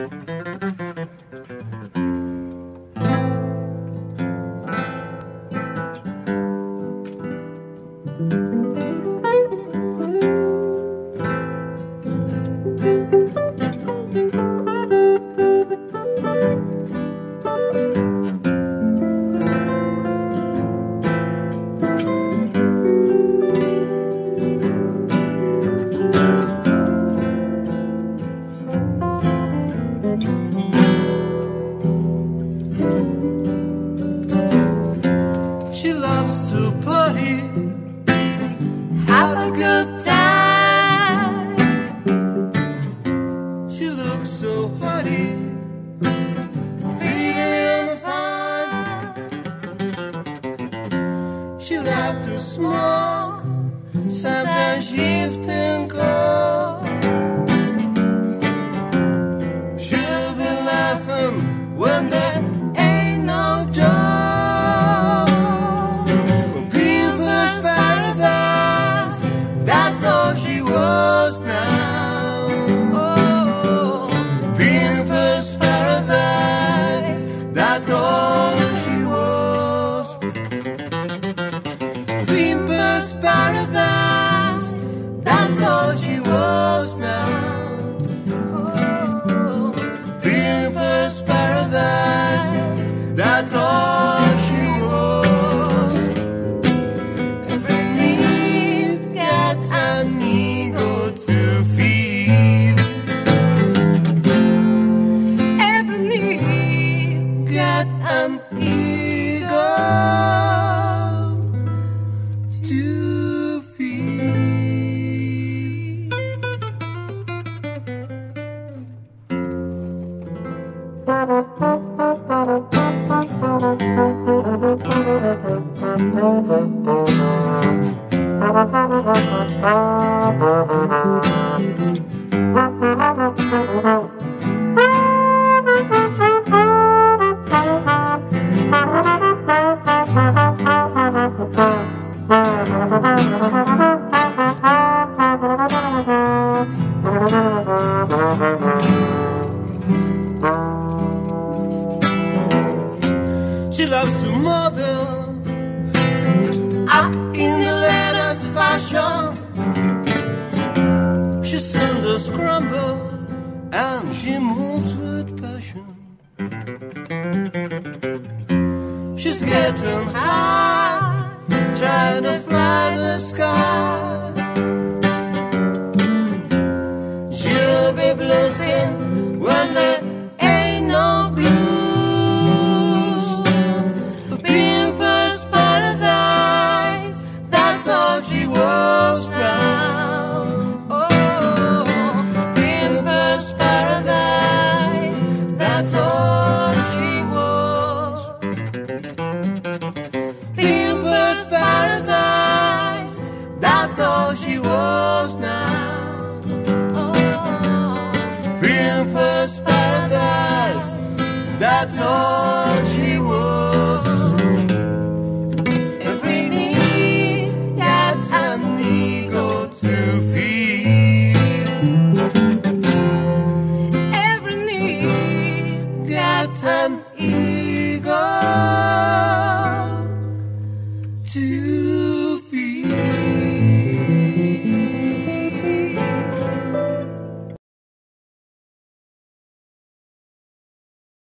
She She loves to smoke, sometimes shift and go. Paradise, She loves to mother up in the latest fashion. She sends a scramble and she moves with passion. She's getting high, trying to fly the sky. That's all she was. Oh. Pimpers paradise, that's all she was now. Pimpers paradise, that's all 같은 이것.